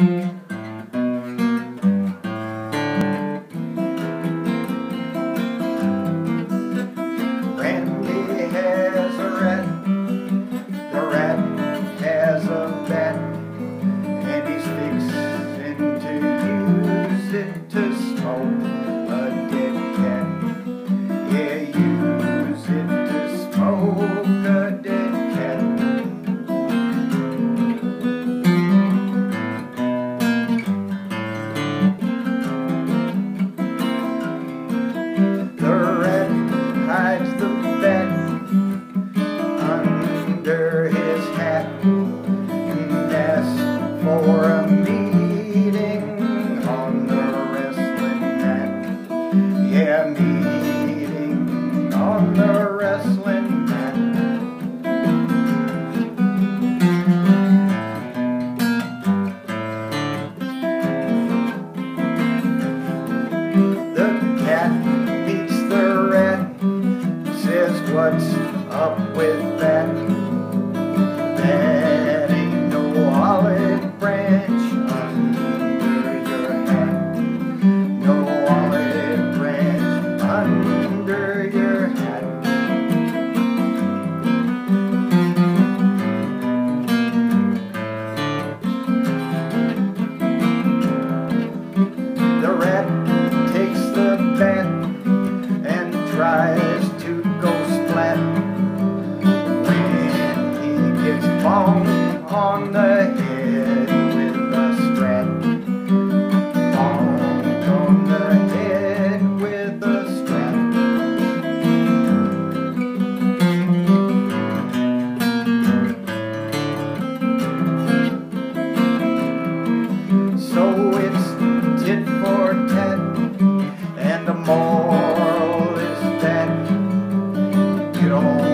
Thank for a meeting on the wrestling mat. Yeah, meeting on the wrestling mat. The cat meets the rat, says, What's up with that? So it's tit for tat, and the moral is that you don't.